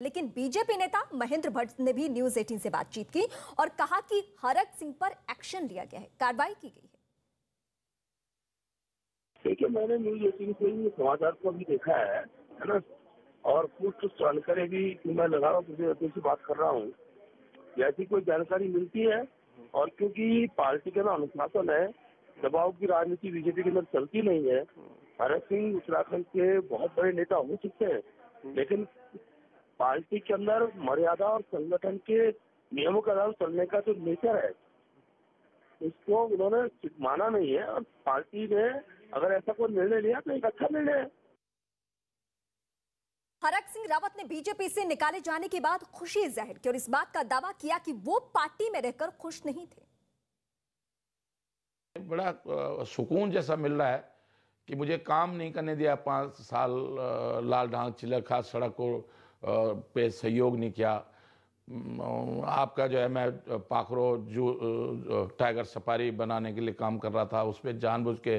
लेकिन बीजेपी नेता महेंद्र भट्ट ने भी न्यूज़ 18 से बातचीत की और कहा कि हरक सिंह पर एक्शन लिया गया है। कार्रवाई की गई है। देखिए, मैंने न्यूज़ एटीन से ही समाचार को भी देखा है है ना? और कुछ जानकारी भी मैं लगा रहा हूँ से बात कर रहा हूँ। जैसी कोई जानकारी मिलती है और क्योंकि पार्टी का ना अनुशासन है, दबाव की राजनीति बीजेपी के अंदर चलती नहीं है। भरत सिंह उत्तराखंड के बहुत बड़े नेता हो सकते हैं, लेकिन पार्टी के अंदर मर्यादा और संगठन के नियमों के आधार चलने का जो नेचर है उसको उन्होंने माना नहीं है। और पार्टी ने अगर ऐसा कोई निर्णय लिया तो एक अच्छा निर्णय है। हरक सिंह रावत ने बीजेपी से निकाले जाने के बाद खुशी ज़ाहिर की और इस बात का दावा किया कि वो पार्टी में रहकर खुश नहीं थे। बड़ा सुकून जैसा मिल रहा है कि मुझे काम नहीं करने दिया पाँच साल लाल ढांग चिलखा सड़क को पे सहयोग नहीं किया। आपका जो है, मैं पाखरो जू टाइगर सफारी बनाने के लिए काम कर रहा था। उस पर जानबूझ के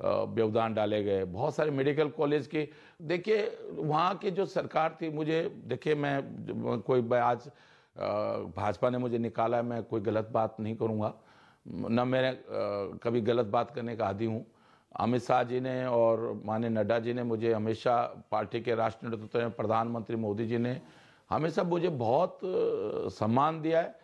व्यवधान डाले गए। बहुत सारे मेडिकल कॉलेज की, देखिए, वहाँ की जो सरकार थी, मुझे, देखिए, मैं, कोई आज भाजपा ने मुझे निकाला, मैं कोई गलत बात नहीं करूँगा। न मैं कभी गलत बात करने का आदि हूँ। अमित शाह जी ने और माननीय नड्डा जी ने मुझे हमेशा पार्टी के राष्ट्रीय नेतृत्व में प्रधानमंत्री मोदी जी ने हमेशा मुझे बहुत सम्मान दिया है।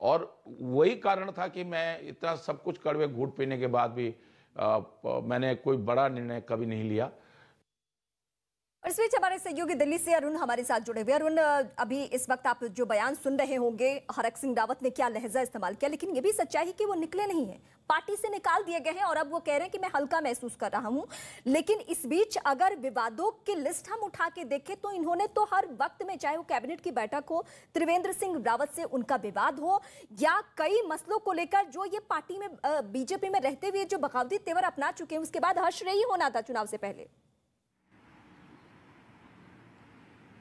और वही कारण था कि मैं इतना सब कुछ कड़वे घूट पीने के बाद भी आ, मैंने कोई बड़ा निर्णय कभी नहीं लिया। और इस बीच हमारे सहयोगी दिल्ली से अरुण हमारे साथ जुड़े हुए अरुण, अभी इस वक्त आप जो बयान सुन रहे होंगे, हरक सिंह रावत ने क्या लहजा इस्तेमाल किया, लेकिन ये भी सच्चाई कि वो निकले नहीं है। पार्टी से निकाल दिए गए हैं और अब वो कह रहे हैं कि मैं हल्का महसूस कर रहा हूँ। लेकिन इस बीच अगर विवादों की लिस्ट हम उठा के देखें तो इन्होंने तो हर वक्त में, चाहे वो कैबिनेट की बैठक हो, त्रिवेंद्र सिंह रावत से उनका विवाद हो, या कई मसलों को लेकर जो ये पार्टी में बीजेपी में रहते हुए जो बगावती तेवर अपना चुके हैं, उसके बाद हर्ष रही होना था चुनाव से पहले।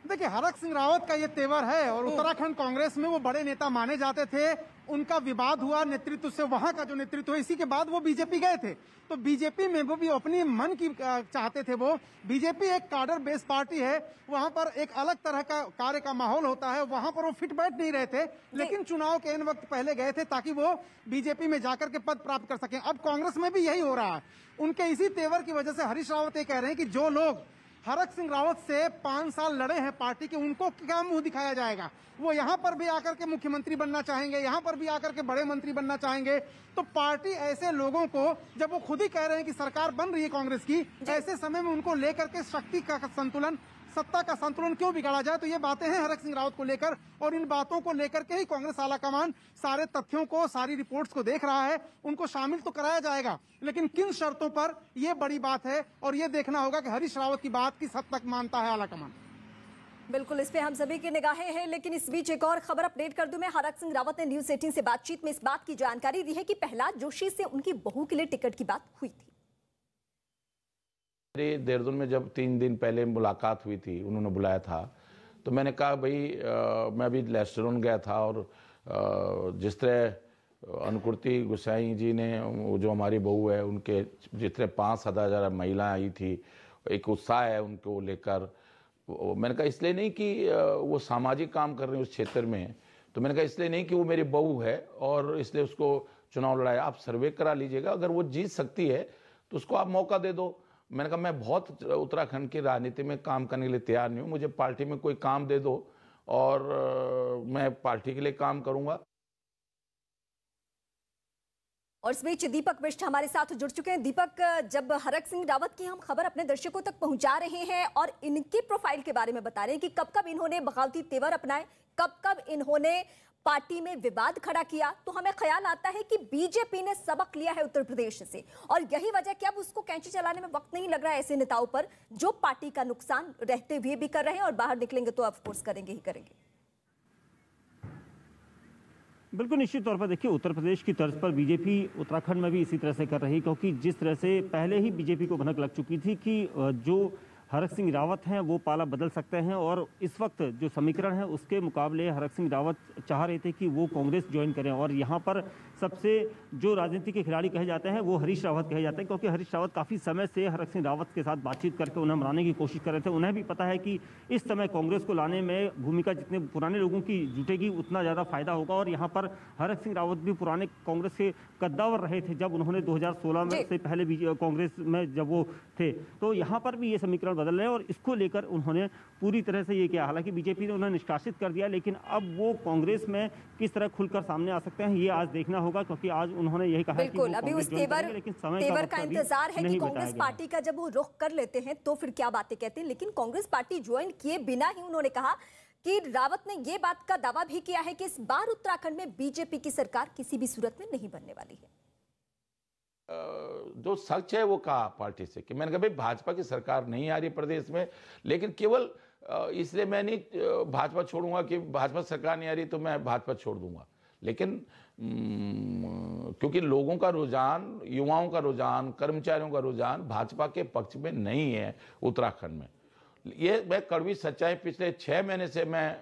देखिए हरक सिंह रावत का ये तेवर है और उत्तराखंड कांग्रेस में वो बड़े नेता माने जाते थे। उनका विवाद हुआ नेतृत्व से वहाँ का जो नेतृत्व है इसी के बाद वो बीजेपी गए थे। तो बीजेपी में वो भी अपनी मन की चाहते थे वो। बीजेपी एक कार्डर बेस पार्टी है वहाँ पर एक अलग तरह का कार्य का माहौल होता है वहाँ पर वो फिट बैठ नहीं रहे थे। लेकिन चुनाव के इन वक्त पहले गए थे ताकि वो बीजेपी में जाकर के पद प्राप्त कर सके। अब कांग्रेस में भी यही हो रहा है। उनके इसी तेवर की वजह से हरीश रावत ये कह रहे हैं कि जो लोग हरक सिंह रावत से पाँच साल लड़े हैं पार्टी के उनको क्या मुँह दिखाया जाएगा? वो यहाँ पर भी आकर के मुख्यमंत्री बनना चाहेंगे यहाँ पर भी आकर के बड़े मंत्री बनना चाहेंगे। तो पार्टी ऐसे लोगों को जब वो खुद ही कह रहे हैं कि सरकार बन रही है कांग्रेस की ऐसे समय में उनको लेकर के शक्ति का संतुलन सत्ता का संतुलन क्यों बिगाड़ा जाए? तो ये बातें हैं हरक सिंह रावत को लेकर और इन बातों को लेकर के ही कांग्रेस आला सारे तथ्यों को, सारी रिपोर्ट्स को देख रहा है। उनको शामिल तो कराया जाएगा, लेकिन किन शर्तों पर? ये बड़ी बात है और ये देखना होगा कि हरीश रावत की बात किस हद तक मानता है आला कमान। बिल्कुल, इस पे हम सभी की निगाहें हैं, लेकिन इस बीच एक और खबर अपडेट कर दूँ मैं। हरक सिंह रावत ने न्यूज़ एटीन से बातचीत में इस बात की जानकारी दी है कि प्रहलाद जोशी से उनकी बहू के लिए टिकट की बात हुई थी। मेरी देहरादून में जब तीन दिन पहले मुलाकात हुई थी उन्होंने बुलाया था तो मैंने कहा भाई मैं अभी लेस्टरोन गया था और आ, जिस तरह अनुकृति गुसाई जी ने जो हमारी बहू है उनके जितने पाँच हज़ार महिलाएँ आई थी एक उत्साह है उनको लेकर मैंने कहा इसलिए नहीं कि वो सामाजिक काम कर रहे हैं उस क्षेत्र में तो मैंने कहा इसलिए नहीं कि वो मेरी बहू है और इसलिए उसको चुनाव लड़ाया आप सर्वे करा लीजिएगा अगर वो जीत सकती है तो उसको आप मौका दे दो। मैंने कहा, मैं बहुत उत्तराखंड की राजनीति में काम करने के लिए तैयार नहीं हूँ। मुझे पार्टी में कोई काम दे दो और मैं पार्टी के लिए काम करूँगा। और इस बीच दीपक बिष्ट हमारे साथ जुड़ चुके हैं। दीपक, जब हरक सिंह रावत की हम खबर अपने दर्शकों तक पहुँचा रहे हैं और इनकी प्रोफ़ाइल के बारे में बता रहे हैं कि कब कब इन्होंने बगावती तेवर अपनाए, कब कब इन्होंने पार्टी में विवाद खड़ा किया तो हमें ख्याल आता है कि बीजेपी ने सबक लिया है उत्तर प्रदेश से। और यही वजह कि अब उसको कैंची चलाने में वक्त नहीं लग रहा है ऐसे नेताओं पर, जो पार्टी का नुकसान रहते हुए भी कर रहे हैं और बाहर निकलेंगे तो ऑफकोर्स करेंगे ही करेंगे। बिल्कुल निश्चित तौर पर देखिए, उत्तर प्रदेश की तर्ज पर बीजेपी उत्तराखंड में भी इसी तरह से कर रही क्योंकि जिस तरह से पहले ही बीजेपी को भनक लग चुकी थी कि जो हरक सिंह रावत हैं, वो पाला बदल सकते हैं और इस वक्त जो समीकरण है, उसके मुकाबले हरक सिंह रावत चाह रहे थे कि वो कांग्रेस ज्वाइन करें और यहाँ पर सबसे जो राजनीति के खिलाड़ी कहे जाते हैं वो हरीश रावत कहे जाते हैं क्योंकि हरीश रावत काफ़ी समय से हरक सिंह रावत के साथ बातचीत करके उन्हें मनाने की कोशिश कर रहे थे। उन्हें भी पता है कि इस समय कांग्रेस को लाने में भूमिका जितने पुराने लोगों की जुटेगी उतना ज़्यादा फ़ायदा होगा। और यहाँ पर हरक सिंह रावत भी पुराने कांग्रेस के कद्दावर रहे थे जब उन्होंने 2016 में से पहले भी कांग्रेस में जब वो थे। तो यहाँ पर भी ये समीकरण बदल रहे हैं और इसको लेकर उन्होंने पूरी तरह से ये किया। हालाँकि बीजेपी ने उन्हें निष्कासित कर दिया लेकिन अब वो कांग्रेस में किस तरह खुलकर सामने आ सकते हैं ये आज देखना होगा क्योंकि आज उन्होंने यही कहा है बिल्कुल अभी उस तेवर लेकिन समय तेवर का इंतज़ार है कि नहीं कांग्रेस। पार्टी का जब वो रुख कर लेते हैं तो फिर क्या बातें कहते हैं? लेकिन कांग्रेस पार्टी ज्वाइन किए बिना ही उन्होंने कहा कि रावत ने ये बात का दावा भी किया है कि इस बार उत्तराखंड में बीजेपी की सरकार किसी भी सूरत में नहीं बनने वाली है। जो सच है वो कहा पार्टी से कि मैंने कहा भाई भाजपा की सरकार नहीं आ रही प्रदेश में लेकिन केवल इसलिए मैं नहीं भाजपा छोड़ूँगा कि भाजपा सरकार नहीं आ रही तो मैं भाजपा छोड़ दूँगा। लेकिन क्योंकि लोगों का रुझान युवाओं का रुझान कर्मचारियों का रुझान भाजपा के पक्ष में नहीं है उत्तराखंड में। ये मैं कड़वी सच्चाई पिछले छः महीने से मैं अ,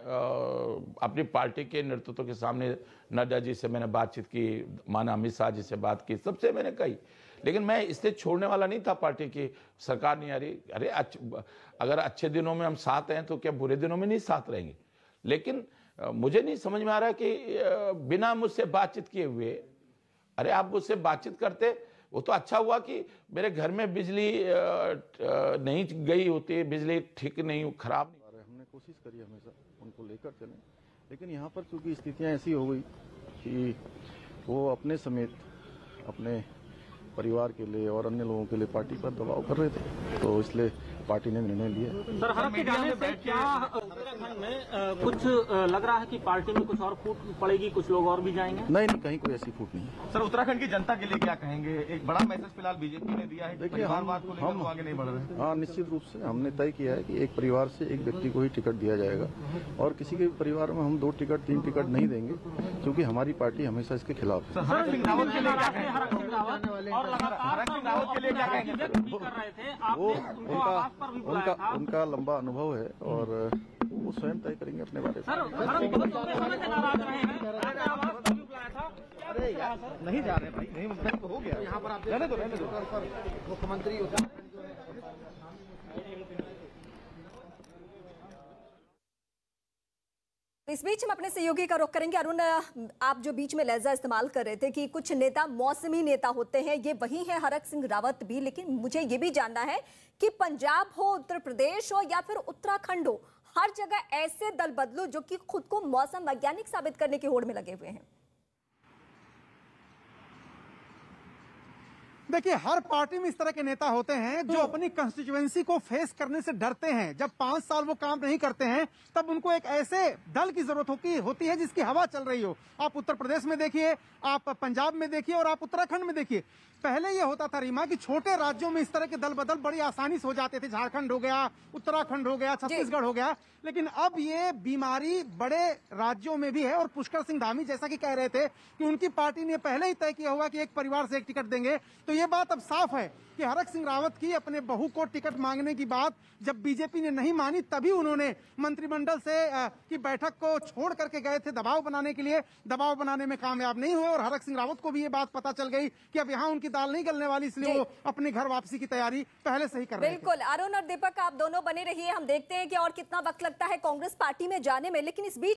अपनी पार्टी के नेतृत्व के सामने नड्डा जी से मैंने बातचीत की माना अमित शाह जी से बात की सबसे मैंने कही। लेकिन मैं इससे छोड़ने वाला नहीं था पार्टी की सरकार नहीं आ रही। अरे अच्छ, अगर अच्छे दिनों में हम साथ हैं तो क्या बुरे दिनों में नहीं साथ रहेंगे? लेकिन मुझे नहीं समझ में आ रहा कि बिना मुझसे बातचीत किए हुए अरे आप मुझसे बातचीत करते वो तो अच्छा हुआ कि मेरे घर में बिजली नहीं गई होती बिजली ठीक नहीं खराब नहीं। रहे हमने कोशिश करी हमेशा उनको लेकर चले। लेकिन यहाँ पर चूँकि स्थितियाँ ऐसी हो गई कि वो अपने समेत अपने परिवार के लिए और अन्य लोगों के लिए पार्टी पर दबाव कर रहे थे तो इसलिए पार्टी ने निर्णय लिया। सर हरक के जाने क्या उत्तराखंड में कुछ लग रहा है कि पार्टी में कुछ और फूट पड़ेगी कुछ लोग और भी जाएँगे? नहीं नहीं कहीं कोई ऐसी फूट नहीं है। सर उत्तराखंड की जनता के लिए क्या कहेंगे? एक बड़ा मैसेज फ़िलहाल बीजेपी ने दिया है देखिए हम को लेकर हम वो आगे नहीं बढ़ रहे हाँ। निश्चित रूप से हमने तय किया है कि एक परिवार से एक व्यक्ति को ही टिकट दिया जाएगा। और किसी के भी परिवार में हम दो टिकट तीन टिकट नहीं देंगे क्योंकि हमारी पार्टी हमेशा इसके खिलाफ है। रावत और लगातार के लिए क्या कहेंगे? भी कर रहे थे। आपने उनको उनका पर भी उनका था। उनका लंबा अनुभव है और वो स्वयं तय करेंगे अपने बारे में। सर हरक बहुत लंबे समय से नाराज़ रहे हैं। आपने आवाज़ पर भी बुलाया था। अरे यार नहीं जा रहे भाई। नहीं तो हो गया। यहाँ पर आप रहने दो रहने दो। मुख्यमंत्री इस बीच हम अपने सहयोगी का रुख करेंगे। अरुण, आप जो बीच में लहजा इस्तेमाल कर रहे थे कि कुछ नेता, मौसमी नेता होते हैं, ये वही है हरक सिंह रावत भी, लेकिन मुझे ये भी जानना है कि पंजाब हो, उत्तर प्रदेश हो या फिर उत्तराखंड हो, हर जगह ऐसे दल बदलो जो कि खुद को मौसम वैज्ञानिक साबित करने की होड़ में लगे हुए हैं। देखिए हर पार्टी में इस तरह के नेता होते हैं जो अपनी कंस्टिट्यूएंसी को फेस करने से डरते हैं। जब पाँच साल वो काम नहीं करते हैं तब उनको एक ऐसे दल की ज़रूरत होती होती है जिसकी हवा चल रही हो। आप उत्तर प्रदेश में देखिए आप पंजाब में देखिए और आप उत्तराखंड में देखिए। पहले ये होता था रीमा कि छोटे राज्यों में इस तरह के दल बदल बड़ी आसानी से हो जाते थे। झारखंड हो गया उत्तराखंड हो गया छत्तीसगढ़ हो गया। लेकिन अब ये बीमारी बड़े राज्यों में भी है और पुष्कर सिंह धामी जैसा कि कह रहे थे कि उनकी पार्टी ने पहले ही तय किया होगा कि एक परिवार से एक टिकट देंगे। तो ये बात अब साफ़ है कि हरक सिंह रावत की अपने बहू को टिकट मांगने की बात जब बीजेपी ने नहीं मानी तभी उन्होंने मंत्रिमंडल से की बैठक को छोड़ करके गए थे दबाव बनाने के लिए। दबाव बनाने में कामयाब नहीं हुए और हरक सिंह रावत को भी ये बात पता चल गई कि अब यहाँ उनकी दाल नहीं गलने वाली इसलिए वो अपने घर वापसी की तैयारी पहले से ही कर रहे बिल्कुल। अरुण और दीपक आप दोनों बने रहिए। हम देखते हैं कि और कितना वक्त लगता है कांग्रेस पार्टी में जाने में लेकिन इस बीच